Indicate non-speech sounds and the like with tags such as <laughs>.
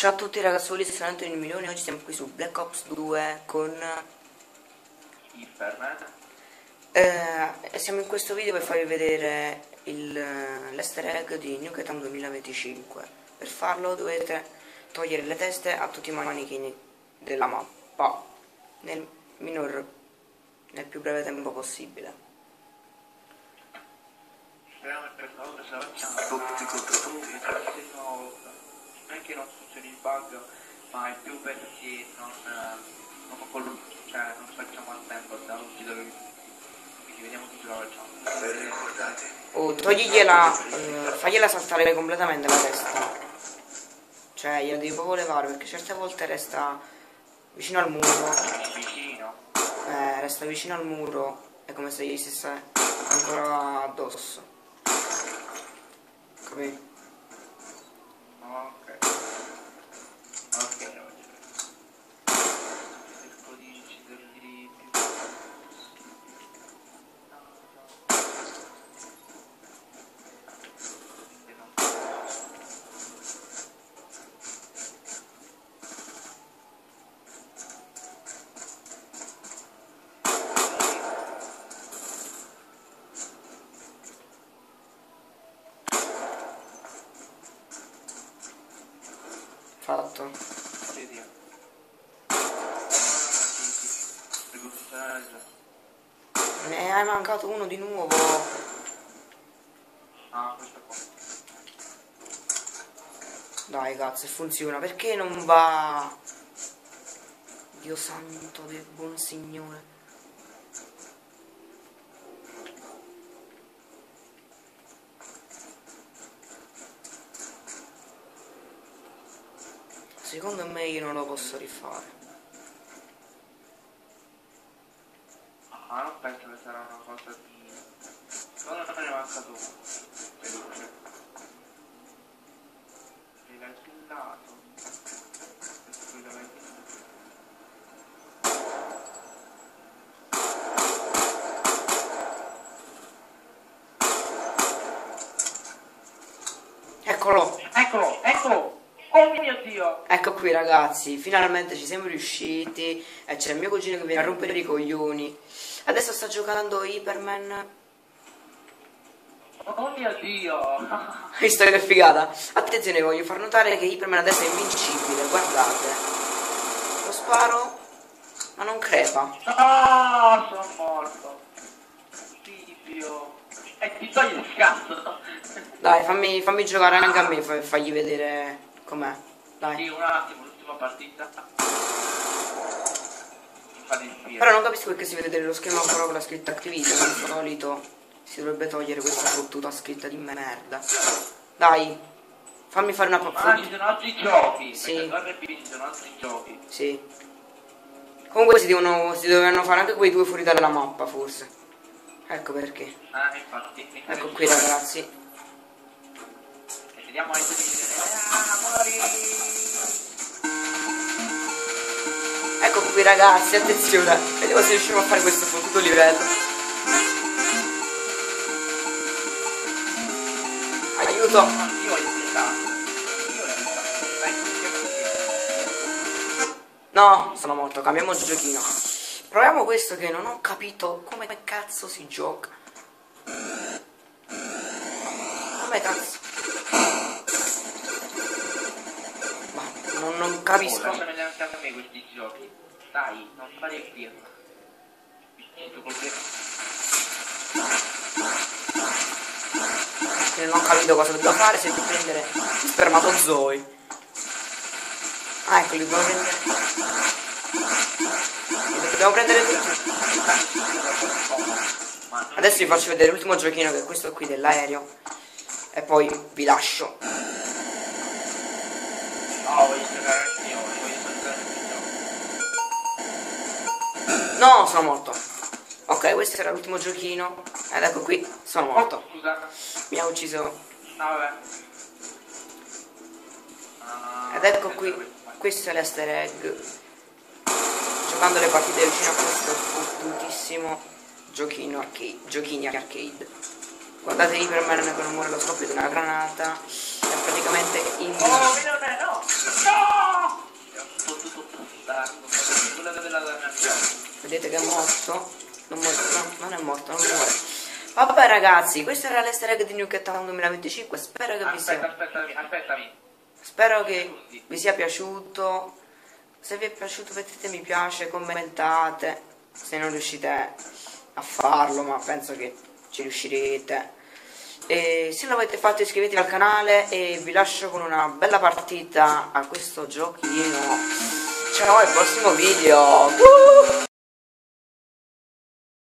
Ciao a tutti ragazzuoli, sono Antonio Milioni, oggi siamo qui su Black Ops 2 con... Hyper, Eh, siamo in questo video per farvi vedere il, eh, l'easter egg di Nuketown 2025. Per farlo dovete togliere le teste a tutti i manichini della mappa nel minor, nel più breve tempo possibile. speriamo che questa volta ce la facciamo. Tutti contro tutti. Non è che non funzioni il bug, ma è più perché non, non, cioè, non facciamo al tempo, siamo tutti dove quindi vediamo ce la facciamo. Ben ricordati. O togligliela, eh, fagliela saltare completamente la testa. Cioè, gliela devi proprio levare perché certe volte resta vicino al muro. Vicino. Eh, resta vicino al muro, è come se gli stesse ancora addosso. Capì? Ok. Ok, lo faccio. Cerco di inciderli più. Quindi non- Fatto. Già. Ne hai mancato uno di nuovo. Ah, questo qua. Dai cazzo, funziona. Perché non va? Dio santo del buon signore. Secondo me io non lo posso rifare. Ah, non penso che sarà una cosa di... Secondo me ne è uno. Veloce. Viene al sul lato. Eccolo! Eccolo, eccolo! Oh mio Dio! Ecco qui ragazzi, finalmente ci siamo riusciti e c'è il mio cugino che viene a rompere i coglioni. Adesso sta giocando Hyperman. Oh mio Dio! <laughs> Visto che figata? Attenzione, voglio far notare che Hyperman adesso è invincibile, guardate. Lo sparo, ma non crepa. Ah, sono morto! Tibio! E ti togli il cazzo! Dai, fammi, fammi giocare anche a me, fa- fagli vedere com'è. Sì, Dai. un attimo, l'ultima partita. Però non capisco perché si vede lo schermo ancora con la scritta Activision, al solito si dovrebbe togliere questa fottuta scritta di merda. Dai, fammi fare una Ah, po'. ci sono altri giochi! Sì. Ci sono altri giochi. Sì. Comunque si devono, si dovevano fare anche quei due fuori dalla mappa, forse. Ecco perché. Ah, infatti. Ecco qui ragazzi. E vediamo ai. Ah! Ecco qui ragazzi, attenzione. Vediamo se riusciamo a fare questo fottuto livello. Aiuto. No, sono morto, cambiamo giochino. Proviamo questo che non ho capito come cazzo si gioca. Come cazzo? Ma non, non Oh, capisco. lasciameli anche a me questi giochi. Dai, non fare il pirla. Che non ho capito cosa devo fare se devo prendere spermatozoi. Ah, ecco, li devo prendere. Li Dobbiamo prendere tutti. Adesso vi faccio vedere l'ultimo giochino che è questo qui dell'aereo. E poi vi lascio. No, voglio giocare anche io, voglio giocare anche io. No, sono morto. Ok, questo era l'ultimo giochino. Ed ecco qui, sono morto. Oh, scusa. Mi ha ucciso. No, vabbè. Ah, Ed ecco qui, questo è l'easter egg. Giocando le partite vicino a questo fottutissimo giochino arcade, giochini arcade. Guardate Hyperman che non muore lo scoppio di una granata. È praticamente in... Oh, no! No! Donna Vedete che è morto? Non, morto, no, non è morto, non muore. Vabbè ragazzi, questo era l'easter di New Cat Town 2025, spero che vi sia... aspettami, aspettami. Spero che vi sia piaciuto. Se vi è piaciuto mettete mi piace, commentate. Se non riuscite a farlo, ma penso che ci riuscirete. E se non l'avete fatto iscrivetevi al canale e vi lascio con una bella partita a questo giochino. Ciao al prossimo video. Uh!